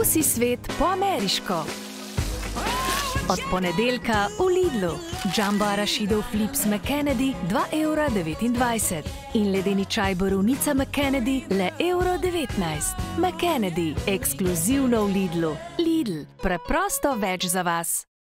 Okusi svet po ameriško. Od ponedeljka v Lidlu. Jumbo Rašidov flips McKennedy 2,29 evra in ledeni čaj borovnica McKennedy le 1,19 evra. McKennedy, ekskluzivno v Lidlu. Lidl, preprosto več za vas.